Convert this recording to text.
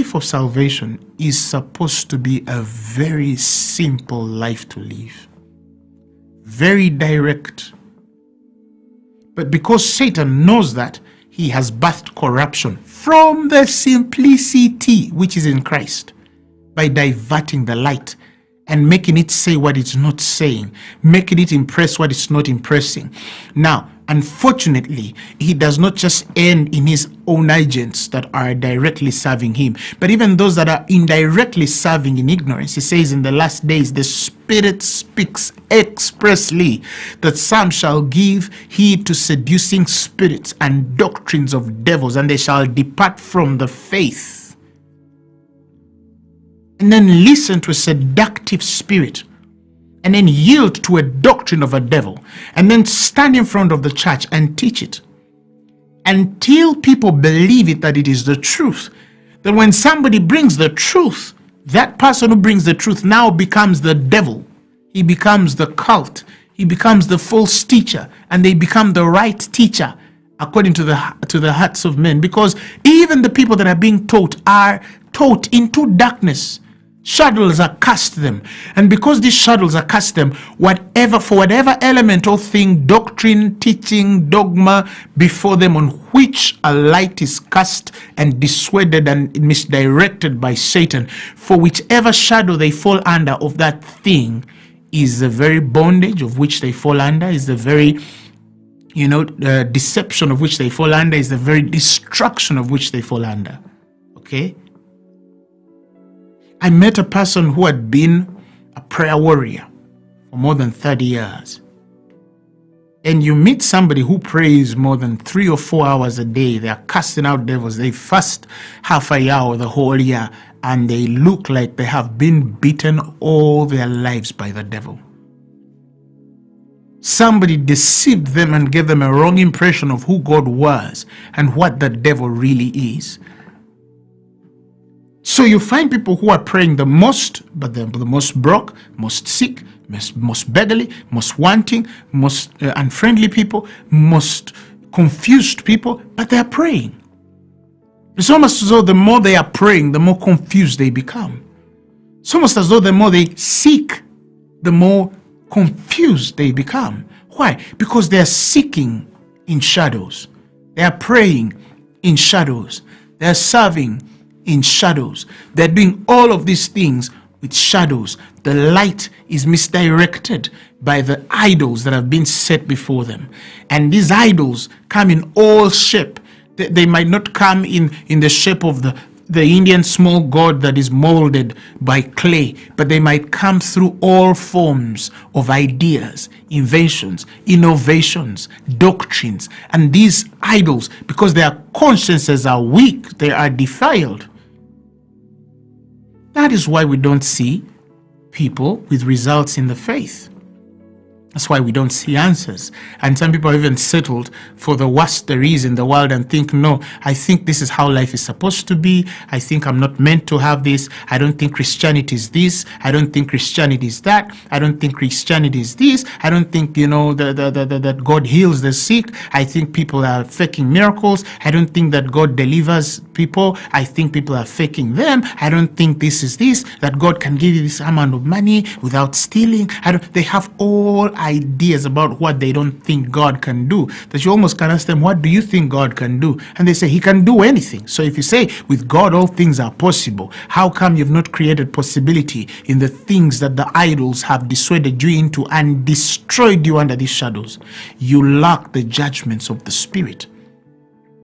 life of salvation is supposed to be a very simple life to live, very direct. But because Satan knows that, he has birthed corruption from the simplicity which is in Christ by diverting the light and making it say what it's not saying, making it impress what it's not impressing. Now, Unfortunately, he does not just end in his own agents that are directly serving him, but even those that are indirectly serving in ignorance. He says in the last days, the Spirit speaks expressly that some shall give heed to seducing spirits and doctrines of devils, and they shall depart from the faith. And then listen to a seductive spirit and then yield to a doctrine of a devil and then stand in front of the church and teach it until people believe it that it is the truth. Then when somebody brings the truth, that person who brings the truth now becomes the devil. He becomes the cult. He becomes the false teacher and they become the right teacher according to the to the hearts of men because even the people that are being taught are taught into darkness shadows are cast them. And because these shadows are cast them whatever for whatever elemental thing doctrine teaching dogma before them on which a light is cast and dissuaded and misdirected by satan for whichever shadow they fall under of that thing is the very bondage of which they fall under is the very you know the deception of which they fall under is the very destruction of which they fall under. Okay I met a person who had been a prayer warrior for more than 30 years. And you meet somebody who prays more than three or four hours a day. They are casting out devils. They fast half a year or the whole year. And they look like they have been beaten all their lives by the devil. Somebody deceived them and gave them a wrong impression of who God was and what the devil really is. So you find people who are praying the most, but the, the most broke, most sick, most, most beggarly, most wanting, most uh, unfriendly people, most confused people, but they are praying. It's almost as though the more they are praying, the more confused they become. It's almost as though the more they seek, the more confused they become. Why? Because they are seeking in shadows. They are praying in shadows. They are serving in shadows. They're doing all of these things with shadows. The light is misdirected by the idols that have been set before them. And these idols come in all shape. They might not come in, in the shape of the, the Indian small god that is molded by clay, but they might come through all forms of ideas, inventions, innovations, doctrines. And these idols, because their consciences are weak, they are defiled. That is why we don't see people with results in the faith. That's why we don't see answers. And some people are even settled for the worst there is in the world and think, no, I think this is how life is supposed to be. I think I'm not meant to have this. I don't think Christianity is this. I don't think Christianity is that. I don't think Christianity is this. I don't think, you know, that, that, that God heals the sick. I think people are faking miracles. I don't think that God delivers people. I think people are faking them. I don't think this is this, that God can give you this amount of money without stealing. I don't, they have all ideas about what they don't think God can do. That you almost can ask them, What do you think God can do? And they say, He can do anything. So if you say, With God all things are possible, how come you've not created possibility in the things that the idols have dissuaded you into and destroyed you under these shadows? You lack the judgments of the Spirit.